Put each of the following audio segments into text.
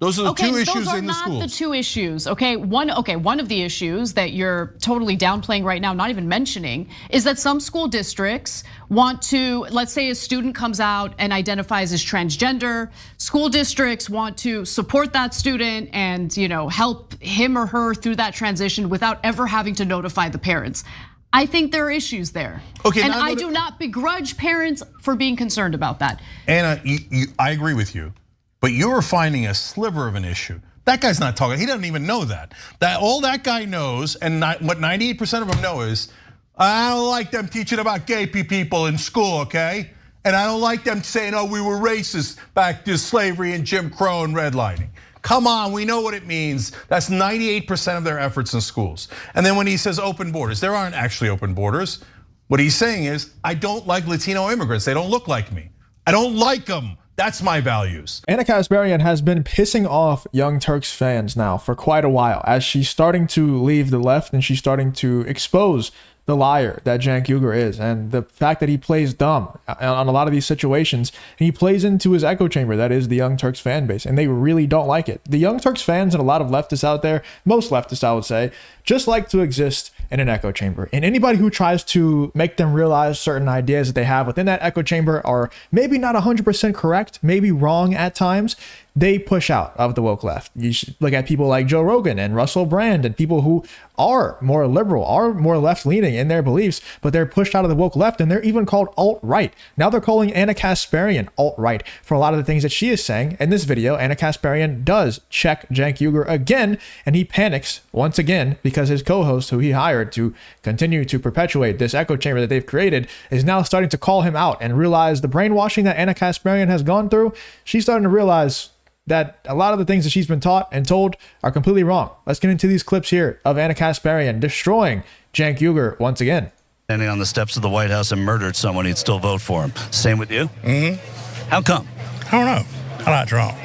Those are the okay, two issues in the schools. those are not the two issues. Okay, one okay, one of the issues that you're totally downplaying right now, not even mentioning, is that some school districts want to, let's say a student comes out and identifies as transgender, school districts want to support that student and, you know, help him or her through that transition without ever having to notify the parents. I think there are issues there. Okay, and I do not begrudge parents for being concerned about that. Ana, you, you, I agree with you, but you're finding a sliver of an issue. That guy's not talking. He doesn't even know that. That all that guy knows, and not, what 98% of them know is, I don't like them teaching about gay people in school, okay? And I don't like them saying, oh, we were racist back to slavery and Jim Crow and redlining. Come on, we know what it means. That's 98% of their efforts in schools. And then when he says open borders, there aren't actually open borders. What he's saying is, I don't like Latino immigrants. They don't look like me. I don't like them. That's my values. Ana Kasparian has been pissing off Young Turks fans now for quite a while as she's starting to leave the left and she's starting to expose the liar that Cenk Uygur is and the fact that he plays dumb on a lot of these situations. He plays into his echo chamber that is the Young Turks fan base and they really don't like it. The Young Turks fans and a lot of leftists out there, most leftists I would say, just like to exist in an echo chamber. And anybody who tries to make them realize certain ideas that they have within that echo chamber are maybe not 100% correct, maybe wrong at times, they push out of the woke left. You should look at people like Joe Rogan and Russell Brand and people who are more liberal, are more left leaning in their beliefs, but they're pushed out of the woke left and they're even called alt right. Now they're calling Ana Kasparian alt right for a lot of the things that she is saying. In this video, Ana Kasparian does check Cenk Uygur again and he panics once again because his co host, who he hired to continue to perpetuate this echo chamber that they've created, is now starting to call him out and realize the brainwashing that Ana Kasparian has gone through. She's starting to realize that a lot of the things that she's been taught and told are completely wrong. Let's get into these clips here of Ana Kasparian destroying Cenk Uygur once again. standing on the steps of the White House and murdered someone, he'd still vote for him. Same with you? Mm-hmm. How come? I don't know. I like Trump.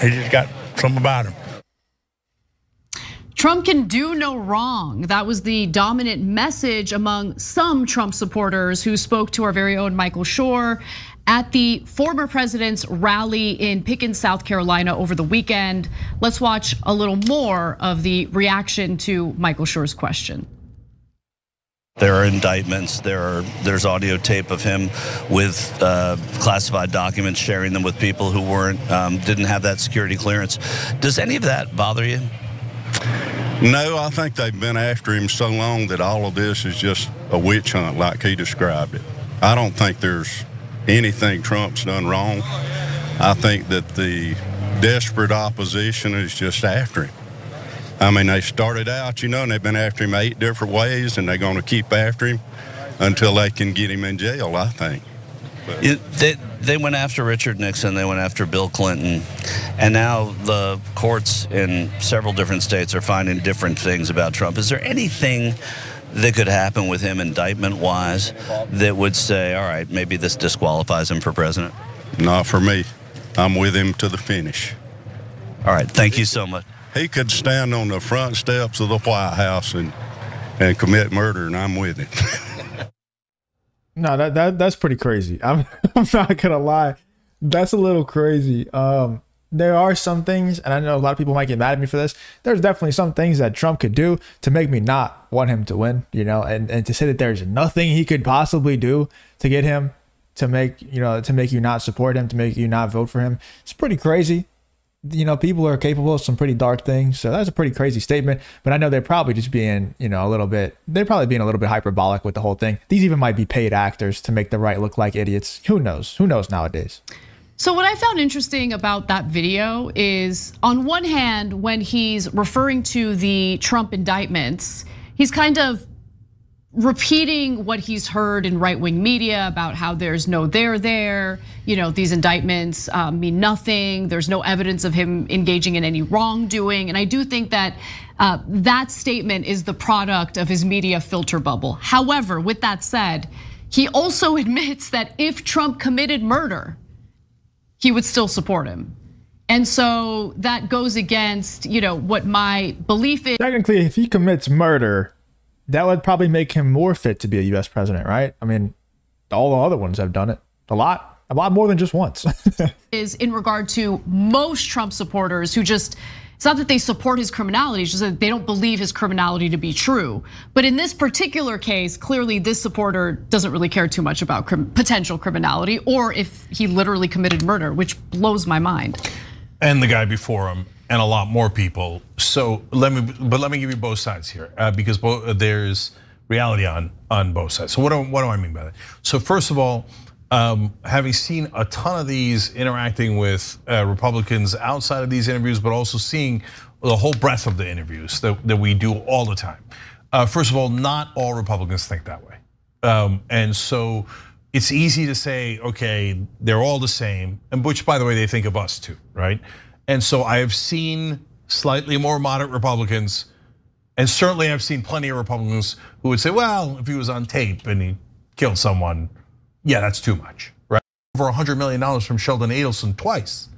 He just got something about him. Trump can do no wrong. That was the dominant message among some Trump supporters who spoke to our very own Michael Shure at the former president's rally in Pickens, South Carolina over the weekend. Let's watch a little more of the reaction to Michael Shure's question. There are indictments. There are there's audio tape of him with uh, classified documents, sharing them with people who weren't um, didn't have that security clearance. Does any of that bother you? No, I think they've been after him so long that all of this is just a witch hunt, like he described it. I don't think there's anything Trump's done wrong. I think that the desperate opposition is just after him. I mean, they started out, you know, and they've been after him eight different ways, and they're going to keep after him until they can get him in jail, I think. It, they, they went after Richard Nixon, they went after Bill Clinton, and now the courts in several different states are finding different things about Trump. Is there anything that could happen with him indictment wise that would say, all right, maybe this disqualifies him for president? Not for me. I'm with him to the finish. All right, thank you so much. He could stand on the front steps of the White House and, and commit murder, and I'm with him. No, that, that that's pretty crazy. I'm I'm not gonna lie. That's a little crazy. Um there are some things, and I know a lot of people might get mad at me for this. There's definitely some things that Trump could do to make me not want him to win, you know, and, and to say that there's nothing he could possibly do to get him to make, you know, to make you not support him, to make you not vote for him. It's pretty crazy. You know, people are capable of some pretty dark things. So that's a pretty crazy statement. But I know they're probably just being, you know, a little bit, they're probably being a little bit hyperbolic with the whole thing. These even might be paid actors to make the right look like idiots. Who knows? Who knows nowadays? So, what I found interesting about that video is on one hand, when he's referring to the Trump indictments, he's kind of repeating what he's heard in right wing media about how there's no there there, you know, these indictments um, mean nothing, there's no evidence of him engaging in any wrongdoing. And I do think that uh, that statement is the product of his media filter bubble. However, with that said, he also admits that if Trump committed murder, he would still support him. And so that goes against, you know, what my belief is. Technically, if he commits murder, that would probably make him more fit to be a US president, right? I mean, all the other ones have done it a lot. a lot more than just once. is in regard to most Trump supporters who just it's not that they support his criminality, it's just that they don't believe his criminality to be true. But in this particular case, clearly this supporter doesn't really care too much about potential criminality or if he literally committed murder, which blows my mind. And the guy before him and a lot more people. So let me, but let me give you both sides here uh, because there's reality on on both sides. So what do, what do I mean by that? So first of all, um, having seen a ton of these interacting with uh, Republicans outside of these interviews, but also seeing the whole breadth of the interviews that, that we do all the time. Uh, first of all, not all Republicans think that way. Um, and so it's easy to say, okay, they're all the same, and which, by the way, they think of us too, right? And so I have seen slightly more moderate Republicans, and certainly I've seen plenty of Republicans who would say, well, if he was on tape and he killed someone, yeah, that's too much, right? Over $100 million from Sheldon Adelson twice.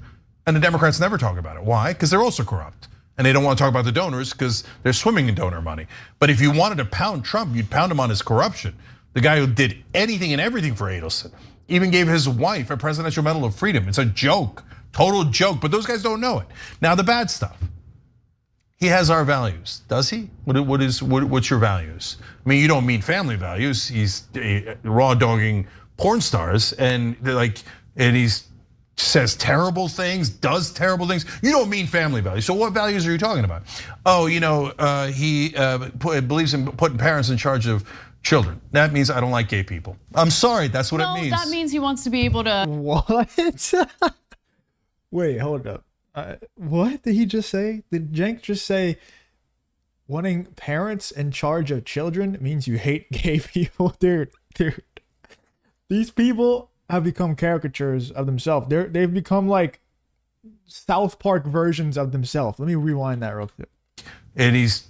And the Democrats never talk about it. Why? Because they're also corrupt. And they don't want to talk about the donors because they're swimming in donor money. But if you wanted to pound Trump, you'd pound him on his corruption. The guy who did anything and everything for Adelson, even gave his wife a Presidential Medal of Freedom. It's a joke, total joke, but those guys don't know it. Now, the bad stuff. He has our values, does he? What is what's your values? I mean, you don't mean family values. He's eh, raw dogging porn stars and they're like, and he's says terrible things, does terrible things. You don't mean family values. So what values are you talking about? Oh, you know, uh, he uh, believes in putting parents in charge of children. That means I don't like gay people. I'm sorry, that's what no, it means. that means he wants to be able to. What? Wait, hold up. Uh, what did he just say? Did Cenk just say wanting parents in charge of children means you hate gay people? Dude, dude these people have become caricatures of themselves. They're they've become like South Park versions of themselves. Let me rewind that real quick. And he's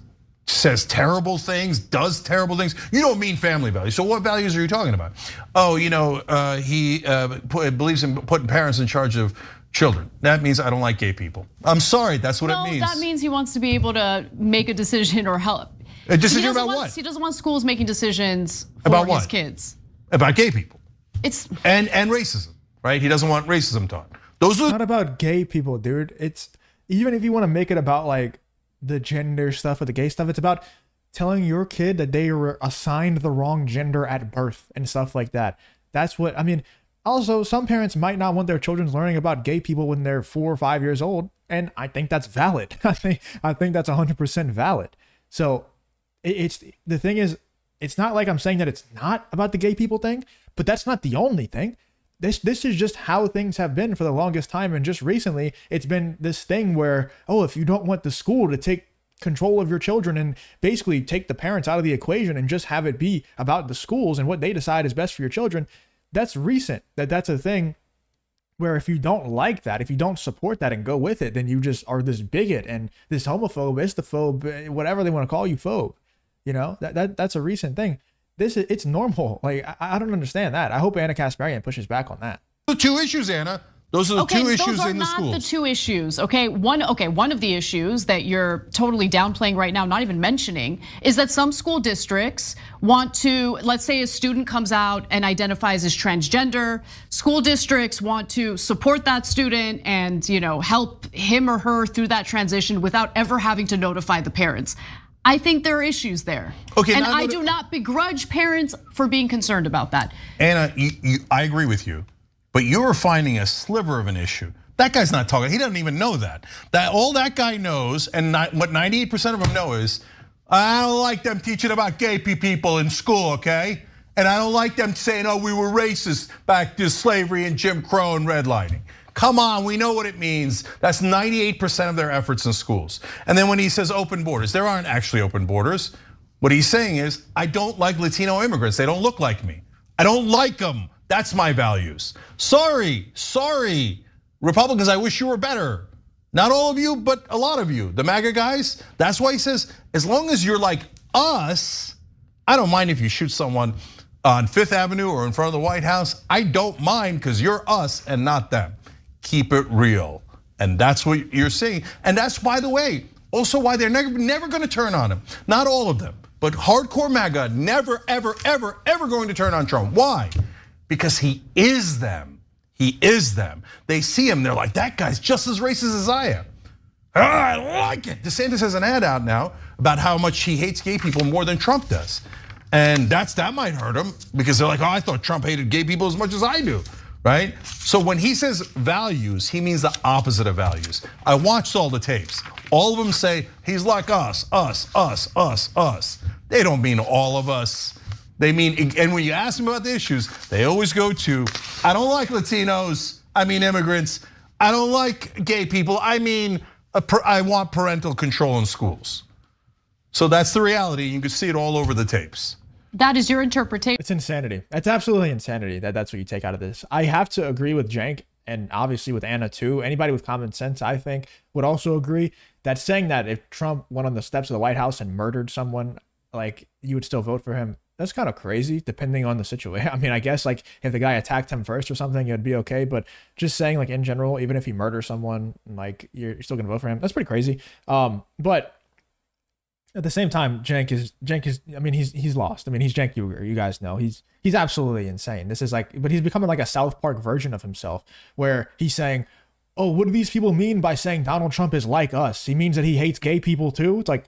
says terrible things, does terrible things. You don't mean family values. So what values are you talking about? Oh, you know, uh, he uh, believes in putting parents in charge of children. That means I don't like gay people. I'm sorry, that's what no, it means. that means he wants to be able to make a decision or help. A decision about want, what? He doesn't want schools making decisions for about his what? kids. About gay people. It's and and racism, right? He doesn't want racism taught. Those are not about gay people, dude. It's even if you want to make it about like the gender stuff or the gay stuff, it's about telling your kid that they were assigned the wrong gender at birth and stuff like that. That's what I mean. Also, some parents might not want their children learning about gay people when they're four or five years old, and I think that's valid. I think I think that's 100% valid. So it's the thing is, it's not like I'm saying that it's not about the gay people thing. But that's not the only thing. This this is just how things have been for the longest time and just recently it's been this thing where oh if you don't want the school to take control of your children and basically take the parents out of the equation and just have it be about the schools and what they decide is best for your children that's recent that that's a thing where if you don't like that if you don't support that and go with it then you just are this bigot and this homophobe istophobe whatever they want to call you phobe you know that, that that's a recent thing this is it's normal. Like I, I don't understand that. I hope Ana Kasparian pushes back on that. The two issues, Ana. Those are the okay, two issues in the schools. those are not the two issues. Okay, one. Okay, one of the issues that you're totally downplaying right now, not even mentioning, is that some school districts want to. Let's say a student comes out and identifies as transgender. School districts want to support that student and you know help him or her through that transition without ever having to notify the parents. I think there are issues there. Okay, and I do not begrudge parents for being concerned about that. Ana, you, you, I agree with you, but you're finding a sliver of an issue. That guy's not talking. He doesn't even know that. That all that guy knows, and not, what 98% of them know is, I don't like them teaching about gay people in school, okay? And I don't like them saying, oh, we were racist back to slavery and Jim Crow and redlining. Come on, we know what it means. That's 98% of their efforts in schools. And then when he says open borders, there aren't actually open borders. What he's saying is, I don't like Latino immigrants. They don't look like me. I don't like them. That's my values. Sorry, sorry. Republicans, I wish you were better. Not all of you, but a lot of you. The MAGA guys, that's why he says, as long as you're like us, I don't mind if you shoot someone on Fifth Avenue or in front of the White House. I don't mind because you're us and not them keep it real. And that's what you're seeing. And that's, by the way, also why they're never, never gonna turn on him. Not all of them, but hardcore MAGA never, ever, ever, ever going to turn on Trump. Why? Because he is them. He is them. They see him, they're like, that guy's just as racist as I am. Oh, I like it. DeSantis has an ad out now about how much he hates gay people more than Trump does. And that's that might hurt him because they're like, oh, I thought Trump hated gay people as much as I do, right? So when he says values, he means the opposite of values. I watched all the tapes. All of them say he's like us, us, us, us, us. They don't mean all of us. They mean, and when you ask them about the issues, they always go to, I don't like Latinos, I mean immigrants, I don't like gay people, I mean, I want parental control in schools. So that's the reality. You can see it all over the tapes. That is your interpretation. It's insanity. It's absolutely insanity that that's what you take out of this. I have to agree with Cenk and obviously with Ana too. Anybody with common sense, I think, would also agree that saying that if Trump went on the steps of the White House and murdered someone, like you would still vote for him. That's kind of crazy, depending on the situation. I mean, I guess like if the guy attacked him first or something, it'd be okay. But just saying like in general, even if he murders someone, like you're still gonna vote for him. That's pretty crazy. Um, but at the same time, Cenk is Cenk is. I mean, he's he's lost. I mean, he's Cenk Uygur. You guys know he's he's absolutely insane. This is like, but he's becoming like a South Park version of himself, where he's saying, "Oh, what do these people mean by saying Donald Trump is like us? He means that he hates gay people too." It's like,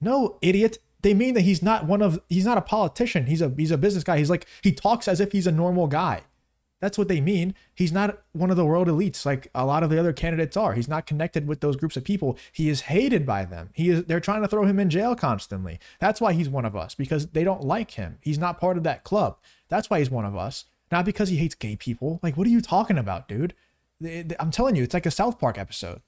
no, idiot. They mean that he's not one of. He's not a politician. He's a he's a business guy. He's like he talks as if he's a normal guy. That's what they mean. He's not one of the world elites like a lot of the other candidates are. He's not connected with those groups of people. He is hated by them. He is they're trying to throw him in jail constantly. That's why he's one of us because they don't like him. He's not part of that club. That's why he's one of us. Not because he hates gay people. Like what are you talking about, dude? I'm telling you, it's like a South Park episode.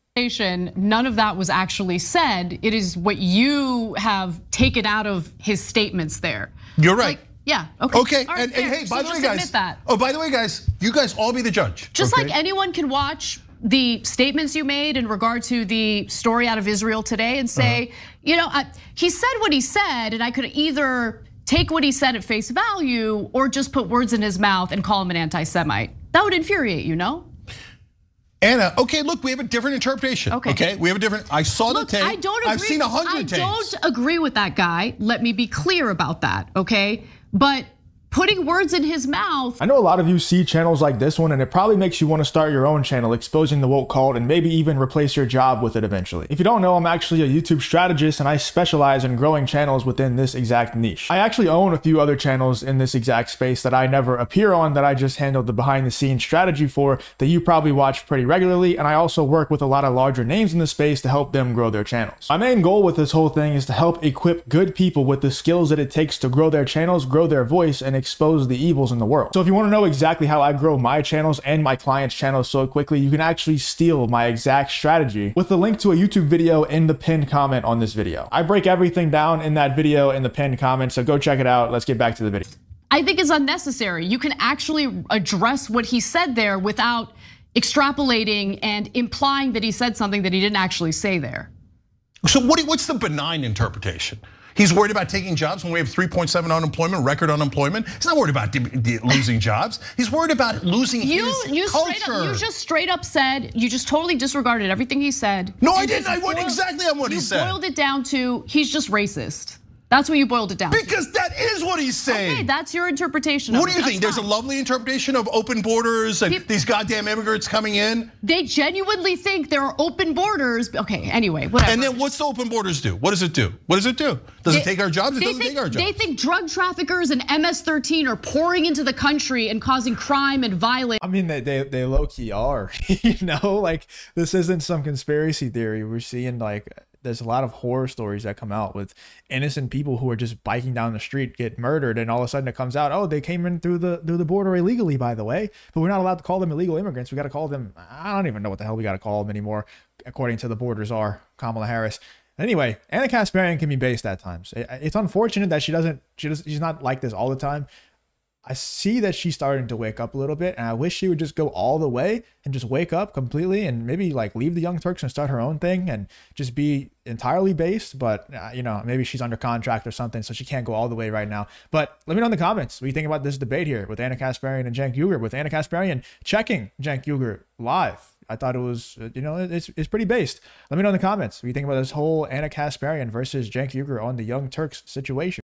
None of that was actually said. It is what you have taken out of his statements there. You're right. Like, yeah. Okay. Okay. Right, and, and, hey, by so the way, guys. That. Oh, by the way, guys, you guys all be the judge. Just okay? like anyone can watch the statements you made in regard to the story out of Israel today and say, uh -huh. you know, I, he said what he said, and I could either take what he said at face value or just put words in his mouth and call him an anti-Semite. That would infuriate you, no? Ana, okay, look, we have a different interpretation. Okay, okay? we have a different. I saw look, the tape. I don't agree. I've seen a hundred tapes. I don't agree with that guy. Let me be clear about that. Okay, but putting words in his mouth. I know a lot of you see channels like this one and it probably makes you want to start your own channel exposing the woke cult and maybe even replace your job with it eventually. If you don't know, I'm actually a YouTube strategist and I specialize in growing channels within this exact niche. I actually own a few other channels in this exact space that I never appear on that I just handle the behind the scenes strategy for that you probably watch pretty regularly and I also work with a lot of larger names in the space to help them grow their channels. My main goal with this whole thing is to help equip good people with the skills that it takes to grow their channels, grow their voice, and expose the evils in the world. So if you want to know exactly how I grow my channels and my clients' channels so quickly, you can actually steal my exact strategy with the link to a YouTube video in the pinned comment on this video. I break everything down in that video in the pinned comment, so go check it out. Let's get back to the video. I think is unnecessary. You can actually address what he said there without extrapolating and implying that he said something that he didn't actually say there. So what, what's the benign interpretation? He's worried about taking jobs when we have 3.7 unemployment, record unemployment. He's not worried about losing jobs. He's worried about losing you, his you culture. Up, you just straight up said, you just totally disregarded everything he said. No, I didn't. I went exactly on what he said. You boiled it down to he's just racist. That's what you boiled it down because to. that is what he's saying. Okay, that's your interpretation. What do you think? There's a lovely interpretation of open borders and People, these goddamn immigrants coming in. They genuinely think there are open borders. Okay, anyway, whatever. And then what's the open borders do? What does it do? What does it do? Does they, it take our jobs? It doesn't think, take our jobs. They think drug traffickers and MS-13 are pouring into the country and causing crime and violence. I mean, they they, they low key are. you know, like this isn't some conspiracy theory. We're seeing like there's a lot of horror stories that come out with innocent people who are just biking down the street get murdered and all of a sudden it comes out oh they came in through the through the border illegally by the way but we're not allowed to call them illegal immigrants we got to call them i don't even know what the hell we got to call them anymore according to the borders are kamala harris Anyway, Ana Kasparian can be based at times. It's unfortunate that she doesn't, she does, she's not like this all the time. I see that she's starting to wake up a little bit, and I wish she would just go all the way and just wake up completely and maybe like leave the Young Turks and start her own thing and just be entirely based. But uh, you know, maybe she's under contract or something, so she can't go all the way right now. But let me know in the comments what you think about this debate here with Ana Kasparian and Cenk Uygur. With Ana Kasparian checking Cenk Uygur live. I thought it was, you know, it's, it's pretty based. Let me know in the comments what you think about this whole Ana Kasparian versus Cenk Uygur on the Young Turks situation.